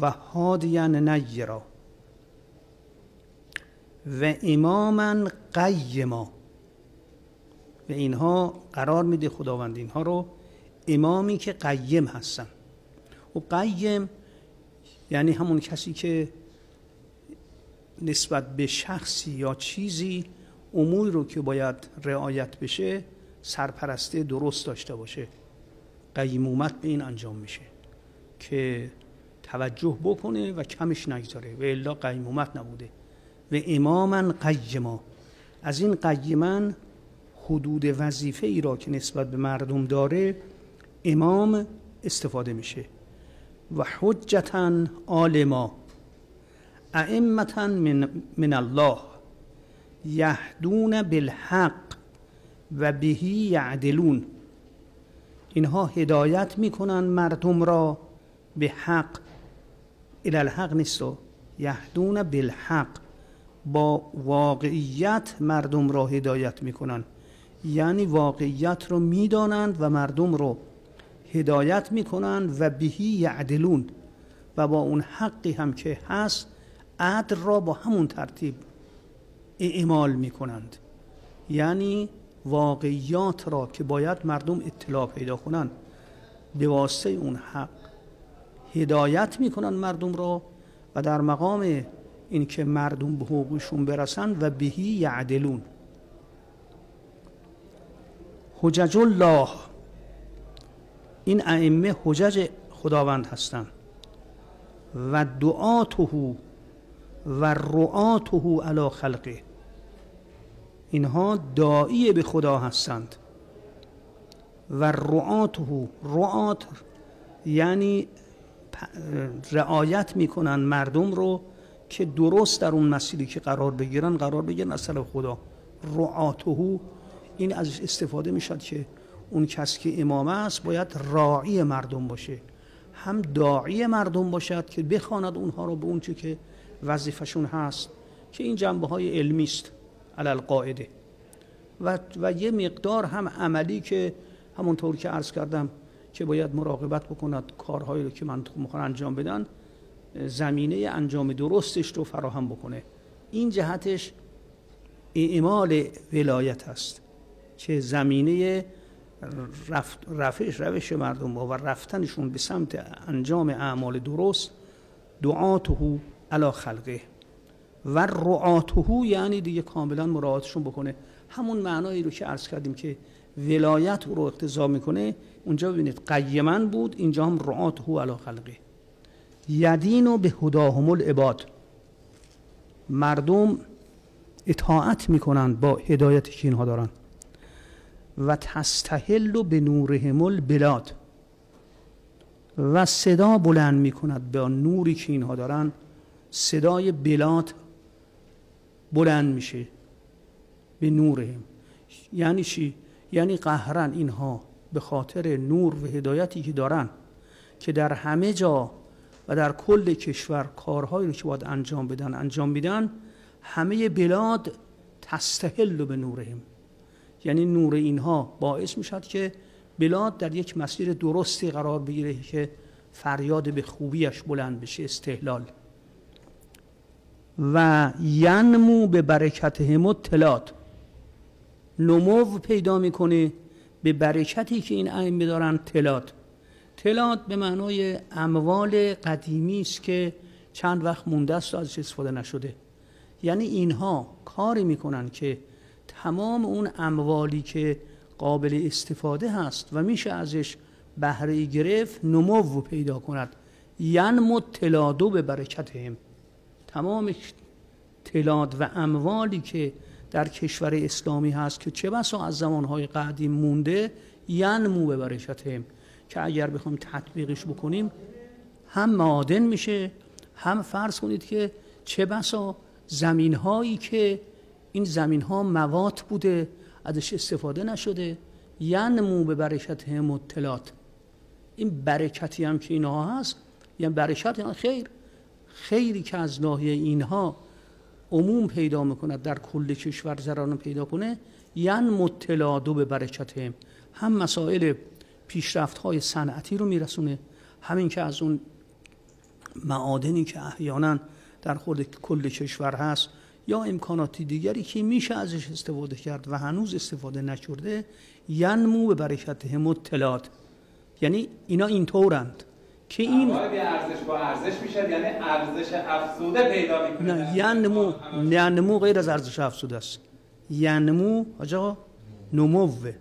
و هادیا نیرا. و اماما قیما. و اینها قرار میده خداوند اینها رو امامی که قیم هستن. و قیم یعنی همون کسی که نسبت به شخصی یا چیزی اموری رو که باید رعایت بشه سرپرسته درست داشته باشه. قیمومت به این انجام میشه که توجه بکنه و کمش نگذاره. و الا قیمومت نبوده. و اماما قیما. از این قیما حدود وظیفه ای را که نسبت به مردم داره امام استفاده میشه. و حجتا عالما. ائمتا من, من الله. یهدون بالحق و بهی یعدلون. اینها هدایت می‌کنن مردم را به حق الالحق نیست یهدون بالحق با واقعیت مردم را هدایت می‌کنن. یعنی واقعیت رو می‌دانند و مردم رو هدایت می‌کنند و بهی یعدلون. و با اون حقی هم که هست عدل را با همون ترتیب اعمال می‌کنند. یعنی واقعیات را که باید مردم اطلاع پیدا کنند به واسطه اون حق هدایت می‌کنن مردم را و در مقام اینکه مردم به حقوقشون برسند و بهی یعدلون. حجج الله. این ائمه حجج خداوند هستند. و دعاته و رعاته علی خلقه. اینها داعی به خدا هستند. و رعاته رعات یعنی رعایت می‌کنن مردم رو که درست در اون مسیری که قرار بگیرن قرار بگیرن اصل خدا. رعاته این ازش استفاده می‌شد که اون کس که امامه است باید راعی مردم باشه. هم داعی مردم باشد که بخواند اونها رو به اونچه که وظیفشون هست که این جنبه های علمی است علل قاعده. و, و یه مقدار هم عملی که همونطور که عرض کردم که باید مراقبت بکند کارهایی رو که من می‌خوان انجام بدن زمینه انجام درستش رو فراهم بکنه. این جهتش اعمال ولایت است که زمینه رفت رفش روش مردم با و رفتنشون به سمت انجام اعمال درست دعاته علا خلقه. و رعاته یعنی دیگه کاملا مراعاتشون بکنه. همون معنایی رو که عرض کردیم که ولایت رو اقتضا می‌کنه اونجا ببینید قیمن بود اینجا هم رعاته علا خلقه. یدین به هداهم العباد. مردم اطاعت می‌کنند با هدایتی که اینها دارن. و تستهل به نورهم البلاد. و صدا بلند می‌کند به نوری که اینها دارن. صدای بلاد بلند میشه به نورهم. یعنی چی؟ یعنی قهرن اینها به خاطر نور و هدایتی که دارن که در همه جا و در کل کشور کارهایی رو که باید انجام بدن انجام میدن همه بلاد تستهل به نورهم. یعنی نور اینها باعث می‌شد که بلاد در یک مسیر درستی قرار بگیره که فریاد به خوبیش بلند بشه استحلال. و ینمو به برکت همو تلات نمو پیدا می‌کنه به برکتی که این ائمه دارن تلات. تلات به معنای اموال قدیمی است که چند وقت مونده است ازش استفاده نشده. یعنی اینها کاری می‌کنن که تمام اون اموالی که قابل استفاده هست و میشه ازش بهره گرفت نمو پیدا کند. ینمو تلادو به برکت هم تمام تلاد و اموالی که در کشور اسلامی هست که چه بسا از زمانهای قدیم مونده ینمو به برکت. هم که اگر بخوایم تطبیقش بکنیم هم معادن میشه هم فرض کنید که چه بسا زمین هایی که این زمین ها موات بوده ازش استفاده نشده ینمو به برکت مطلات. این برکتی هم که اینها هست یعنی برکت یعنی خیر. خیری که از ناحیه اینها عموم پیدا می‌کند در کل کشور زران پیدا کنه ین مطلادو به برکت هم هم مسائل پیشرفت های صنعتی رو میرسونه همین که از اون معادنی که احیانا در خود کل کشور هست یا امکاناتی دیگری که میشه ازش استفاده کرد و هنوز استفاده نشده ینمو به برکت مطلعات. یعنی اینا اینطورند. که این ارزش با ارزش میشه یعنی ارزش افزوده پیدا می‌کنه. نه ینمو ینمو غیر از ارزش افزوده است. ینمو آجا نموه.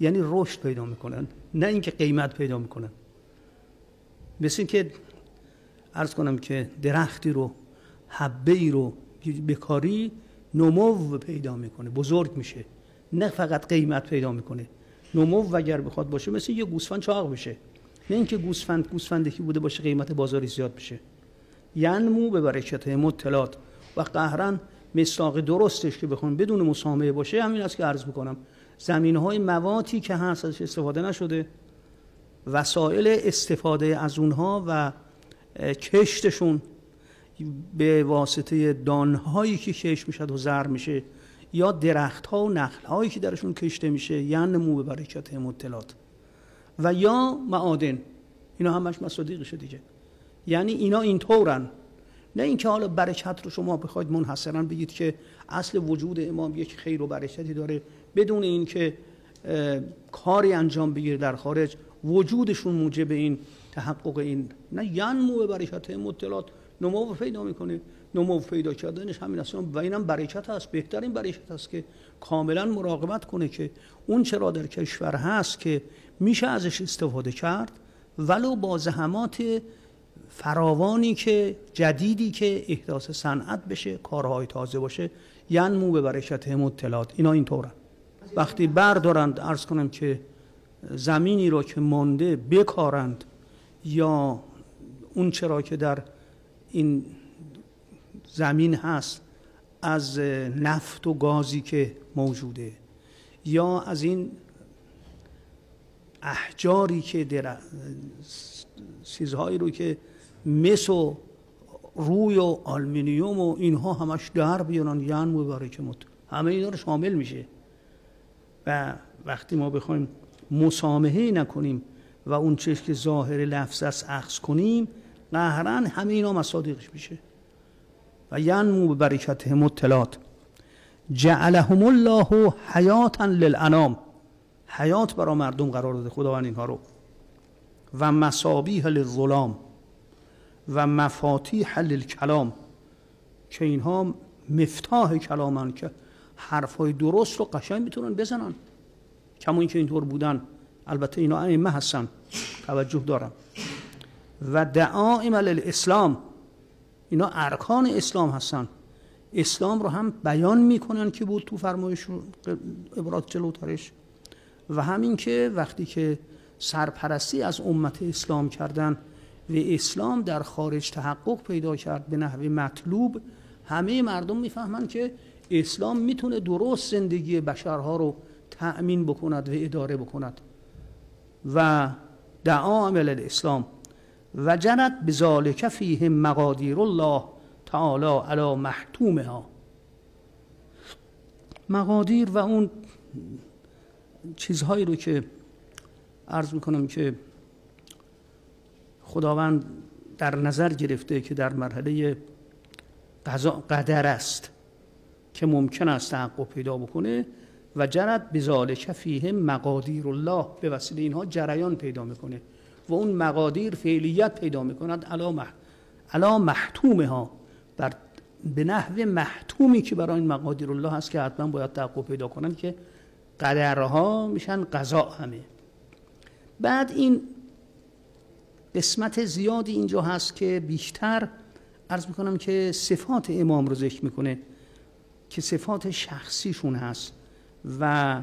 یعنی رشد پیدا می‌کنن نه اینکه قیمت پیدا می‌کنن مثل که ارز کنم که درختی رو حبه ای رو بکاری نمو پیدا می‌کنه بزرگ میشه. نه فقط قیمت پیدا می‌کنه. نمو اگر بخواد باشه مثل یه گوسفند چاق بشه نه اینکه گوسفند که بوده باشه قیمت بازاری زیاد بشه. ینمو به برکت مطلات. و قهرن مصداق درستش که بخوام بدون مسامحه باشه همین است که عرض می‌کنم. زمین های مواتی که هست ازش استفاده نشده. وسایل استفاده از اونها و کشتشون به واسطه دانهایی که کش می‌شد و زر میشه یا درخت ها و نخل هایی که درشون کشته میشه یعنی نمو به برکت مطلات. و یا معادن. اینا همش مصادیقشه دیگه. یعنی اینا اینطورن. نه اینکه حالا برکت رو شما بخواید منحصرا بگید که اصل وجود امام یک خیر و برکتی داره بدون اینکه کاری انجام بگیره در خارج. وجودشون موجب این تحقق این. نه ینمو به برکت مطلات نمو پیدا می‌کنه. نمو پیدا کردنش همین است. و اینم برکت هست بهترین برکت هست که کاملا مراقبت کنه که اون چرا در کشور هست که میشه ازش استفاده کرد ولو با زحمات فراوانی که جدیدی که احداث صنعت بشه کارهای تازه باشه ینمو به برکت مطلات اینا اینطورن. وقتی بردارند ارز کنم که زمینی رو که مانده بکارند یا اون چرا که در این زمین هست از نفت و گازی که موجوده یا از این احجاری که در چیزهایی رو که مس و روی و آلمینیوم و اینها همش در بیارن یعنی مبارک مت همه اینا رو شامل میشه. و وقتی ما بخوایم مسامحه نکنیم و اون چیز که ظاهر لفظ است اخذ کنیم قهرن همه اینا مصادیقش میشه. و ینمو به برکت مطلات جعلهم الله حیاتا للانام. حیات برای مردم قرار داده خداوند اینها رو. و مسابیح للظلام و مفاتیح للکلام که اینها مفتاح کلامن که حرفای درست رو قشنگ می‌تونن بزنن. کمون که اینطور بودن البته اینا ائمه هستن توجه دارم. و دعائم الاسلام اینا ارکان اسلام هستن. اسلام رو هم بیان می‌کنن که بود تو فرمایش عبارات جلوترش. و همین که وقتی که سرپرستی از امت اسلام کردن و اسلام در خارج تحقق پیدا کرد به نحو مطلوب همه مردم می‌فهمند که اسلام می‌تونه درست زندگی بشرها رو تأمین بکند و اداره بکند. و دعا عمل الاسلام. و جنت بذالک فیه مقادیر الله تعالی علی محتومها. مقادیر و اون چیزهایی رو که عرض می‌کنم که خداوند در نظر گرفته که در مرحله قدر است که ممکن است تحقق پیدا بکنه و جرد بذالک فیه مقادیر الله به وسیله اینها جریان پیدا می‌کنه و اون مقادیر فعلیت پیدا می‌کند. علا محتومه ها بر به نحو محتومی که برای این مقادیر الله هست که حتما باید تحقق پیدا کنند که قدرها میشن قضا همه. بعد این قسمت زیادی اینجا هست که بیشتر عرض می‌کنم که صفات امام رو ذکر می‌کنه که صفات شخصیشون هست و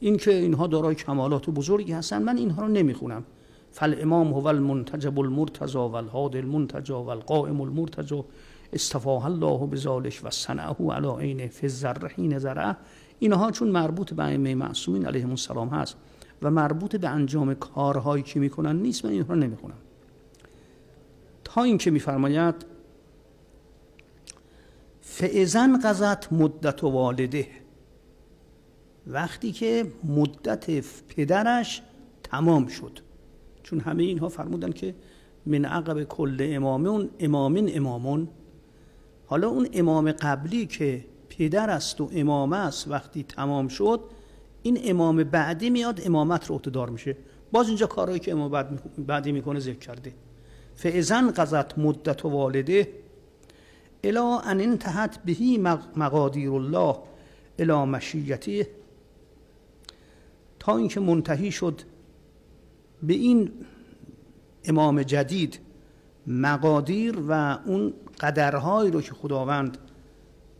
اینکه اینها دارای کمالات بزرگی هستن من اینها رو نمی‌خونم. فل امام هو المنتجب المرتضا و الهاد المنتجا و القائم المرتجا استفاه الله بذالک و صنعه علی عین فی الزرحین زرعه اینها چون مربوط به ائمه معصومین علیهم السلام هست و مربوط به انجام کارهایی که می‌کنن نیست من اینها نمی‌خونم. تا اینکه میفرماید فعزن قضت مدت و والده. وقتی که مدت پدرش تمام شد. چون همه اینها فرمودن که من عقب کل امامون امامین امامون. حالا اون امام قبلی که پدر است و امام است وقتی تمام شد این امام بعدی میاد امامت رو اعتدار میشه. باز اینجا کارهایی که امام بعدی می‌کنه ذکر کرده. فعزن قضت مدت و والده الا ان انتهت بهی مقادیر الله الا مشیتی تا اینکه منتهی شد به این امام جدید مقادیر و اون قدرهایی رو که خداوند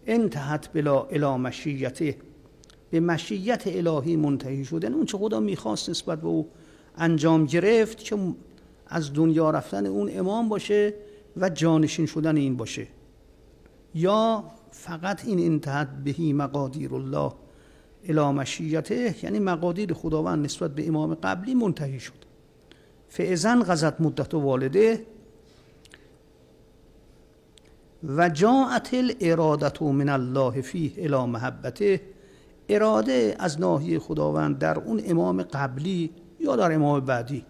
انتهت بلا الا مشیته. به مشیت الهی منتهی شدن. اون چه خدا می‌خواست نسبت به او انجام گرفت که از دنیا رفتن اون امام باشه و جانشین شدن این باشه. یا فقط این انتهت بهی مقادیر الله الا مشیته یعنی مقادیر خداوند نسبت به امام قبلی منتهی شد. فعزن غزت مدت و والده و جاعت الارادت من الله فیه الی محبته. اراده از ناحیه خداوند در اون امام قبلی یا در امام بعدی.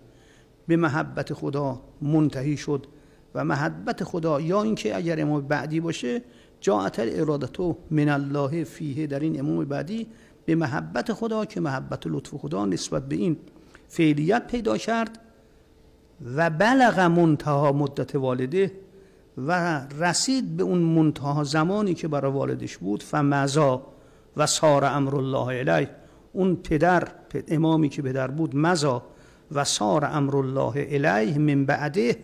به محبت خدا منتهی شد و محبت خدا یا اینکه اگر امام بعدی باشه جاعت الارادت من الله فیه در این امام بعدی به محبت خدا که محبت لطف خدا نسبت به این فعلیت پیدا کرد و بلغ منتها مدت والده و رسید به اون منتها زمانی که برای والدش بود فمزا و سار امر الله علیه. اون پدر امامی که پدر بود مزا و سار امر الله علیه من بعده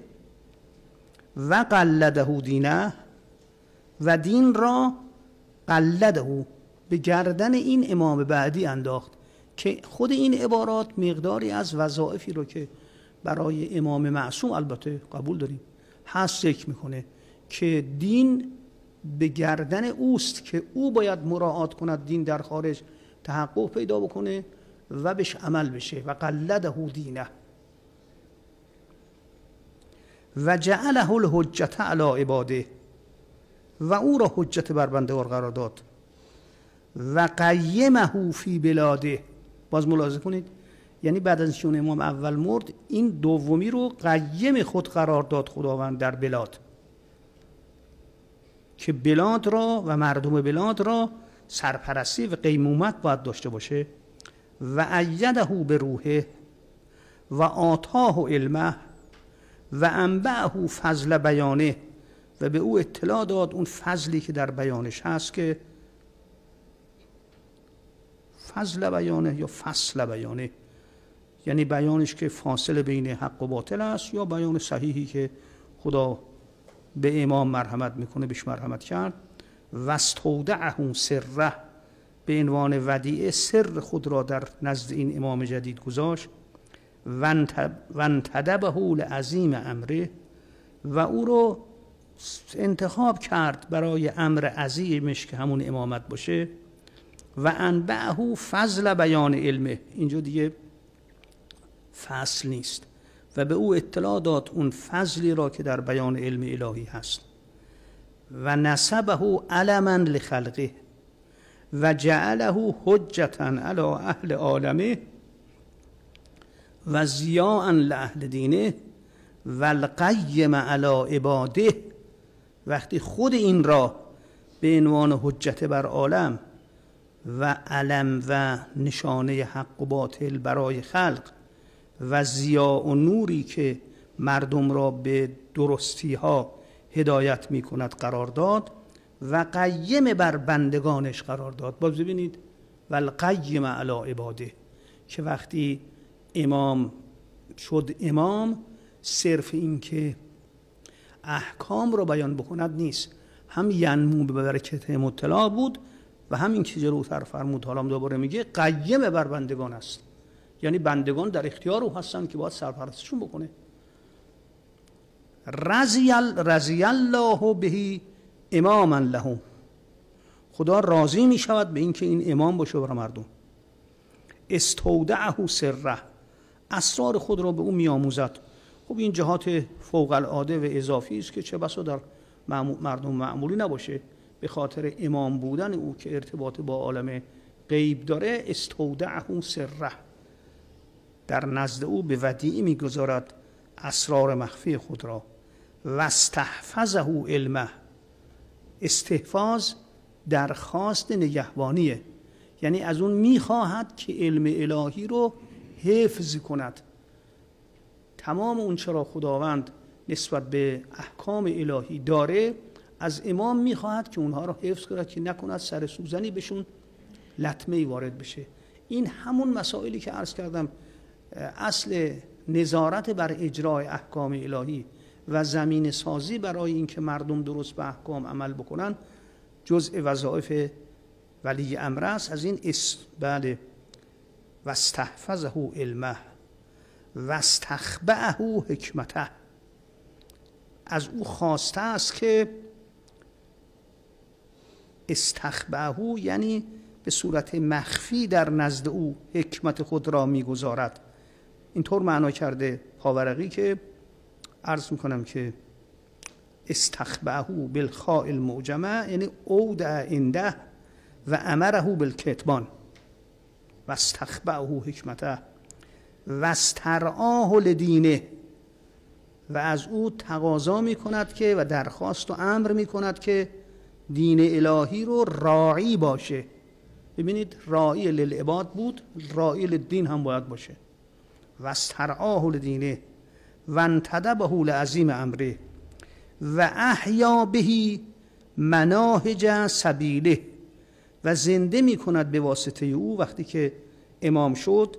و قلده دینه و دین را قلده به گردن این امام بعدی انداخت که خود این عبارات مقداری از وظایفی رو که برای امام معصوم البته قبول داریم هست ذکر می‌کنه که دین به گردن اوست که او باید مراعات کند دین در خارج تحقق پیدا بکنه و بهش عمل بشه و قلده دینه. و جعله الحجت علی عباده و او را حجت بر بندگان قرار داد و قیمه فی بلاده. باز ملاحظه کنید. یعنی بعد از اینکه امام اول مرد این دومی رو قیم خود قرار داد خداوند در بلاد. که بلاد را و مردم بلاد را سرپرستی و قیمومت باید داشته باشه. و ایده به روحه و آتاه علمه و انبعه فضل بیانه و به او اطلاع داد اون فضلی که در بیانش هست که فضل بیانه یا فصل بیانه. یعنی بیانش که فاصله بین حق و باطل است یا بیان صحیحی که خدا به امام مرحمت می‌کنه بهش مرحمت کرد. و استودعه سره به عنوان ودیعه سر خود را در نزد این امام جدید گذاشت. انتدبه لعظیم امره و او رو انتخاب کرد برای امر عظیمش که همون امامت باشه. و انبعه فضل بیان علمه. اینجا دیگه فصل نیست و به او اطلاع داد اون فضلی را که در بیان علم الهی هست. و نسبه علما لخلقه و جعله حجتا علی اهل عالمه و زیاء لاهل دینه و القیم علی عباده. وقتی خود این را به عنوان حجت بر عالم و علم و نشانه حق و باطل برای خلق و زیا و نوری که مردم را به درستی ها هدایت می کند قرار داد و قیم بر بندگانش قرار داد. باز ببینید و القیم علی عباده که وقتی امام شد امام صرف این که احکام رو بیان بکند نیست. هم ینمو به برکت مطلع بود و همین که جلوتر فرمود حالا دوباره میگه قیم بر بندگان است. یعنی بندگان در اختیار او هستن که باید سرپرستشون بکنه. رضی, رضی الله بهی اماما لهم خدا راضی می شود به اینکه این امام باشه برای مردم. استودعه سره. اسرار خود را به او میآموزد. خب این جهات فوق العاده و اضافی است که چه بسا در مردم معمولی نباشه. به خاطر امام بودن او که ارتباط با عالم غیب داره استودعه سره. در نزد او به ودیعی می‌گذارد اسرار مخفی خود را. و استحفظه علمه. استحفاظ درخواست نگهبانیه. یعنی از اون می‌خواهد که علم الهی رو حفظ کند. تمام اون چرا خداوند نسبت به احکام الهی داره از امام می‌خواهد که اونها رو حفظ کند که نکند سر سوزنی بهشون لطمه وارد بشه. این همون مسائلی که عرض کردم اصل نظارت بر اجرای احکام الهی و زمین سازی برای اینکه مردم درست به احکام عمل بکنن جزء وظایف ولی امر است. از این اسم بله. و استحفظه علمه. و استخبعه حکمته. از او خواسته است که استخبعه یعنی به صورت مخفی در نزد او حکمت خود را می‌گذارد. اینطور معنا کرده پاورقی که عرض می‌کنم که استخبعه بالخاء المعجمه یعنی اود عنده و امره بالکتبان. و استخبعه حکمته. و استرعاه لدینه. و از او تقاضا می کند که و درخواست و امر می کند که دین الهی رو راعی باشه. ببینید راعی للعباد بود راعی للدین هم باید باشه. و استرعاه لدینه و انتدبه لعظیم امره و احیا بهی مناهج سبیله و زنده می کند به واسطه او وقتی که امام شد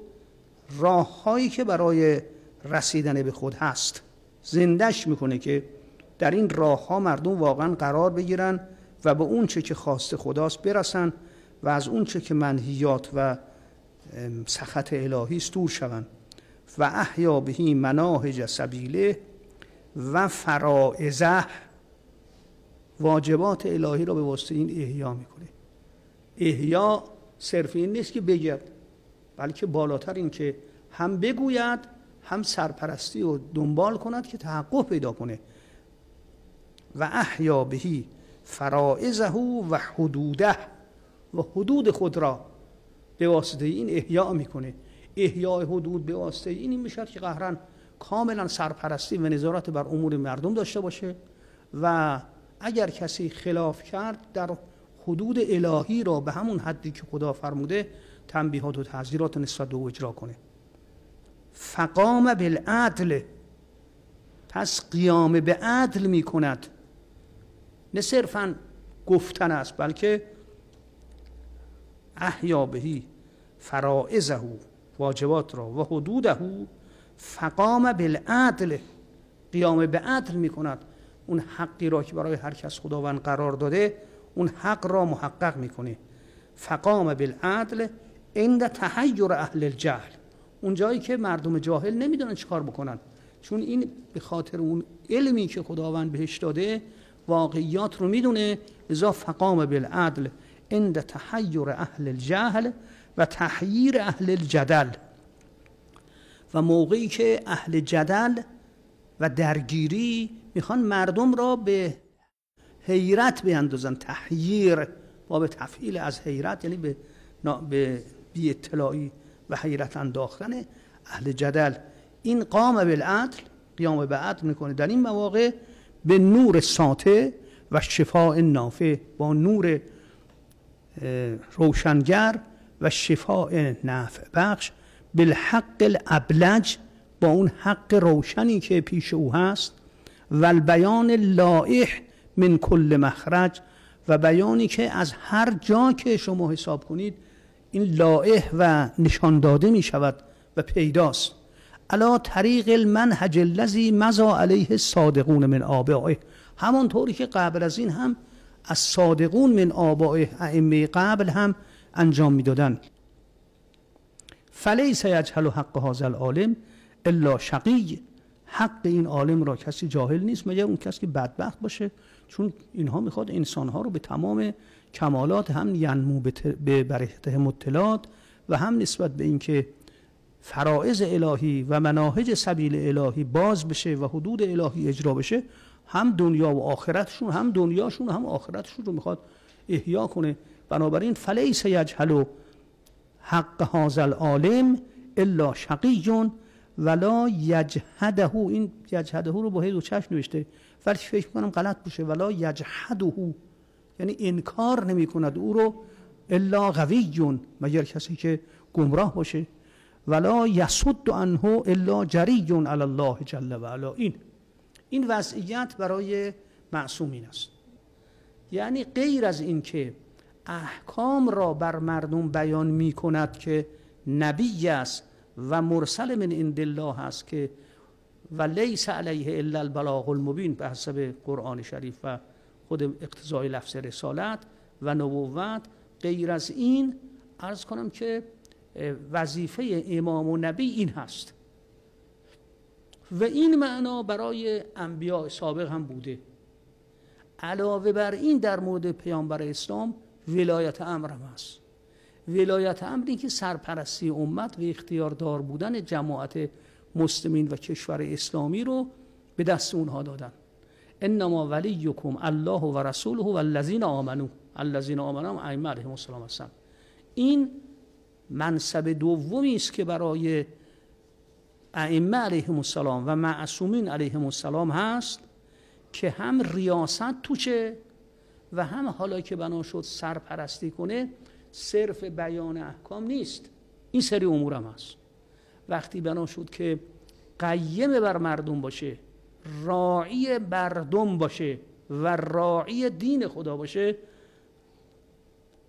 راههایی که برای رسیدن به خود هست. زندش می‌کنه که در این راه ها مردم واقعا قرار بگیرن و به اون چه که خواست خداست برسن و از اون چه که منهیات و سخط الهی است دور شوند. و احیا بهی مناهج سبیله و فرائزه واجبات الهی را به واسطه این احیا می‌کنه. احیا صرف این نیست که بگید بلکه بالاتر این که هم بگوید هم سرپرستی و دنبال کند که تحقق پیدا کنه. و احیا بهی فرائزه و حدوده و حدود خود را به واسطه این احیا می‌کنه. احیاء حدود به واسطه این می‌شد که قهرن کاملا سرپرستی و نظارت بر امور مردم داشته باشه و اگر کسی خلاف کرد در حدود الهی را به همون حدی که خدا فرموده تنبیهات و تحذیرات نسبت به اجرا کنه. فقام بالعدل. پس قیام به عدل می کند نه صرفا گفتن است بلکه احیا بهی فرائزه واجبات را و حدوده فقام بالعدل. قیام به عدل می کند اون حقی را که برای هر کس خداوند قرار داده اون حق را محقق می‌کنه. فقام بالعدل عند تحیر اهل الجهل. اون جایی که مردم جاهل نمی‌دونن چیکار بکنن. چون این به خاطر اون علمی که خداوند بهش داده واقعیات رو می‌دونه. لذا فقام بالعدل عند تحیر اهل الجهل. و تحییر اهل الجدل و موقعی که اهل جدل و درگیری می‌خوان مردم را به حیرت بیندازن تحییر باب تفعیل از حیرت یعنی به, به بی اطلاعی و حیرت انداختن اهل جدل. این قام بالعدل قیام به عدل می‌کنه. در این مواقع به نور ساته و شفاء نافع با نور روشنگر و شفاء نافع بخش بالحق الابلج با اون حق روشنی که پیش او هست و البیان لائح من کل مخرج و بیانی که از هر جا که شما حساب کنید این لائح و نشان داده می شود و پیداست. الا طریق المنهج الذی مزا علیه صادقون من آبائه. همانطوری که قبل از این هم از صادقون من آبائه ائمه قبل هم انجام می‌دادن. فلیس یجهل حق هذا العالم الا شقی حق این عالم را کسی جاهل نیست مگر اون کسی که بدبخت باشه؟ چون اینها می‌خواد انسانها رو به تمام کمالات هم ینمو به برهته مطلات و هم نسبت به اینکه فرائض الهی و مناهج سبیل الهی باز بشه و حدود الهی اجرا بشه هم دنیا و آخرتشون هم دنیاشون هم آخرتشون رو می‌خواد احیا کنه. بنابراین فلیس یجهل حق هذا العالم الا شقی ولا یجهده این یجهده رو با هی دو چشم نوشته. ولی فکر کنم غلط باشه. ولا یجهده یعنی انکار نمی کند او رو الا قویون مگر کسی که گمراه باشه. ولا یسد عنه الا جریون علی الله جل و علا. این این وضعیت برای معصومین است. یعنی غیر از اینکه احکام را بر مردم بیان می کند که نبی است و مرسل من عند الله است که و لیس علیه الا البلاغ المبین به حسب قرآن شریف و خود اقتضای لفظ رسالت و نبوت. غیر از این ارز کنم که وظیفه امام و نبی این هست و این معنا برای انبیاء سابق هم بوده. علاوه بر این در مورد پیامبر اسلام ولایت امر هم هست. ولایت امر که سرپرستی امت و اختیاردار بودن جماعت مسلمین و کشور اسلامی رو به دست اونها دادن. انما ولیکم الله و رسوله و الذین آمنو. الذین آمنو ائمه علیهم السلام هستن. این منصب دومی است که برای ائمه علیهم السلام و معصومین علیهم السلام هست که هم ریاست توشه و هم حالا که بنا شد سرپرستی کنه صرف بیان احکام نیست. این سری امور هم هست. وقتی بنا شد که قیم بر مردم باشه راعی مردم باشه و راعی دین خدا باشه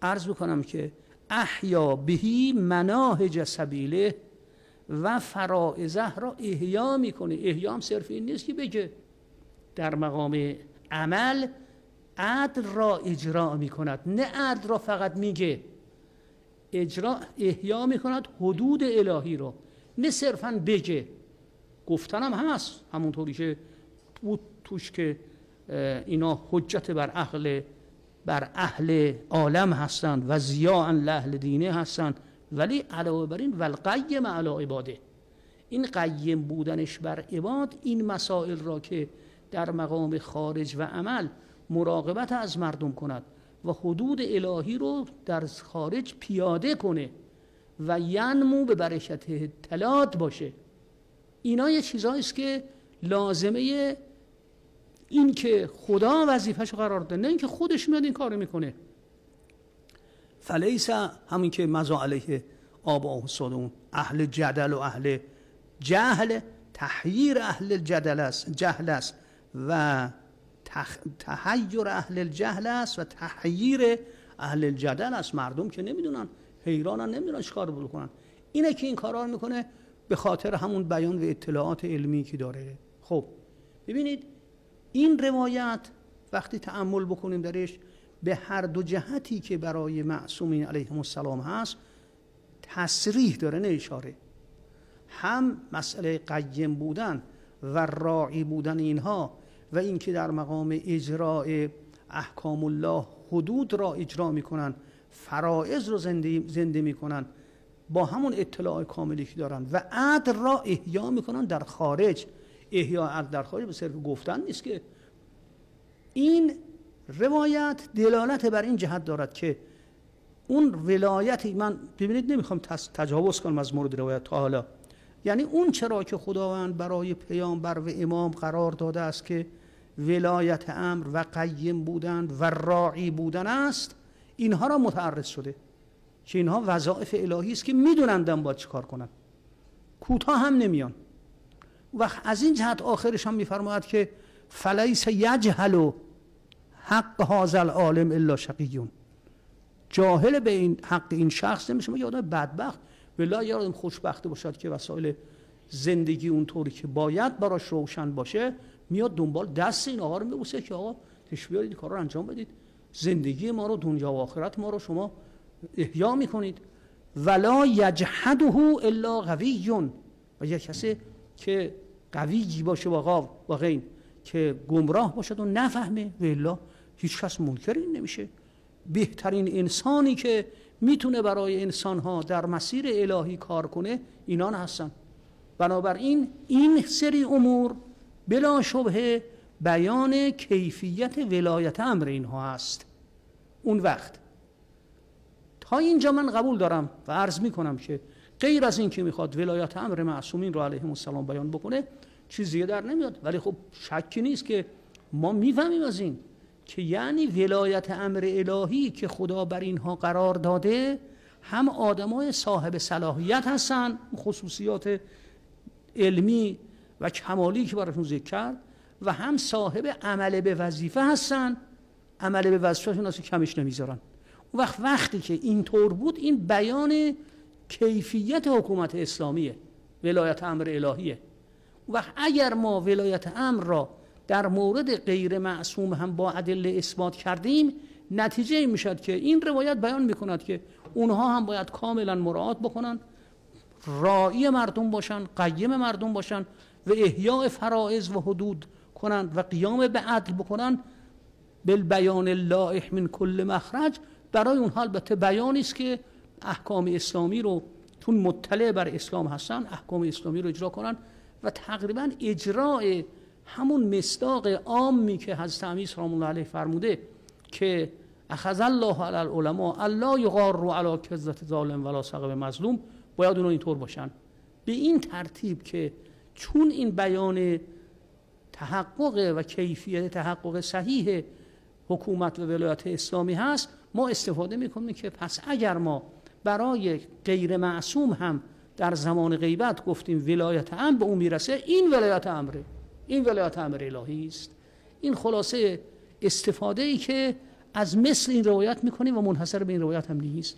عرض بکنم که احیا بهی مناهج سبیله و فرائزه را احیا می‌کنه. احیا هم صرف این نیست که بگه در مقام عمل عدل را اجرا می کند نه عدل را فقط میگه. اجرا احیا می کند حدود الهی را. نه صرفا بگه. گفتنم هست. همونطوری که بود توش که اینا حجت بر اهل بر اهل عالم هستند و زیان اهل دینه هستند. ولی علاوه بر این ولقیم علی عباده. این قیم بودنش بر عباد این مسائل را که در مقام خارج و عمل مراقبت از مردم کند و حدود الهی رو در خارج پیاده کنه و ینمو به برکت تلات باشه. اینا یه است که لازمه این که خدا وظیفش قرار داده نه اینکه خودش میاد این کارو می‌کنه. فلیس همین که مزا علیه آب و اهل جدل و اهل جهل تحییر اهل جدل است جهل است. و تحیر اهل الجهل است و تحییر اهل الجدل است. مردم که نمی‌دونن حیرانن نمی‌دونن چیکار بکنن. اینه که این کارا می‌کنه به خاطر همون بیان و اطلاعات علمی که داره. خب ببینید این روایت وقتی تأمل بکنیم درش به هر دو جهتی که برای معصومین علیهم السلام هست تصریح داره نه اشاره. هم مسئله قیم بودن و راعی بودن اینها و اینکه در مقام اجراع احکام الله حدود را اجرا می‌کنن فرائض رو زنده, زنده می‌کنن با همون اطلاع کاملی که دارن و عدل را احیا می‌کنن در خارج. احیا عدل در خارج به صرف گفتن نیست که. این روایت دلالت بر این جهت دارد که اون ولایتی من ببینید نمی‌خوام تجاوز کنم از مورد روایت تا حالا. یعنی اون چرا که خداوند برای پیامبر و امام قرار داده است که ولایت امر و قیم بودن و راعی بودن است اینها را متعرض شده. که اینها وظایف الهی است که میدونندن باید چیکار کنن. کوتاه هم نمیان. و از این جهت آخرش هم میفرماید که فلیس یجهل حق هازل عالم الا شقیون. جاهل به این حق این شخص نمیشه. یه آدم بدبخت؟ ولا یه آدم خوشبخته باشد که وسایل زندگی اونطوری که باید براش روشن باشه میاد دنبال دست این آقا رو میبوسه که آقا تش بیارید کار رو انجام بدید. زندگی ما رو دنیا و آخرت ما رو شما احیا می‌کنید. ولا یجحده الا قوی و یک کسی که قوی باشه و و غین که گمراه باشد و نفهمه و الا هیچ کس منکر این نمیشه. بهترین انسانی که می‌تونه برای انسان ها در مسیر الهی کار کنه اینان هستن. بنابراین این سری امور بلا شبه بیان کیفیت ولایت امر اینها است. اون وقت تا اینجا من قبول دارم و عرض می کنم که غیر از این که می‌خواد ولایت امر معصومین رو علیهم السلام بیان بکنه چیزی در نمیاد. ولی خب شکی نیست که ما می‌فهمیم از این که یعنی ولایت امر الهی که خدا بر اینها قرار داده هم آدمای صاحب صلاحیت هستن خصوصیات علمی و کمالی که براتون ذکر کرد و هم صاحب عمل به وظیفه هستن. عمل به وظیفه اصلا کمش نمی‌ذارن. اون وقت وقتی که اینطور بود این بیان کیفیت حکومت اسلامیه ولایت امر الهیه. و اگر ما ولایت امر را در مورد غیر معصوم هم با ادله اثبات کردیم نتیجه این می‌شد که این روایت بیان می‌کند که اونها هم باید کاملا مراعات بکنن راعی مردم باشن قیم مردم باشن و احیاء فرائض و حدود کنند و قیام به عدل بکنن بالبیان اللائح من کل مخرج برای اونها البته بیانی است که احکام اسلامی رو تون مطلع بر اسلام هستن احکام اسلامی رو اجرا کنن و تقریبا اجرای همون مصداق عامی که حضرت امیر سلام الله علیه فرموده که اخذ الله علی العلماء الله یغار رو علی کذت ظالم ولا سقب مظلوم باید اونو اینطور باشن. به این ترتیب که چون این بیان تحقق و کیفیت تحقق صحیح حکومت و ولایت اسلامی هست ما استفاده می‌کنیم که پس اگر ما برای غیر معصوم هم در زمان غیبت گفتیم ولایت امر به اون می‌رسه این ولایت امره این ولایت امر الهی است. این خلاصه استفاده ای که از مثل این روایت می‌کنیم و منحصر به این روایت هم نیست.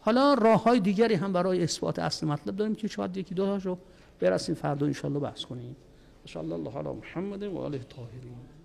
حالا راه های دیگری هم برای اثبات اصل مطلب داریم که شاید یکی دو رو برسیم فردا انشالله بحث کنیم. ان الله علی محمد و آله طاهرین.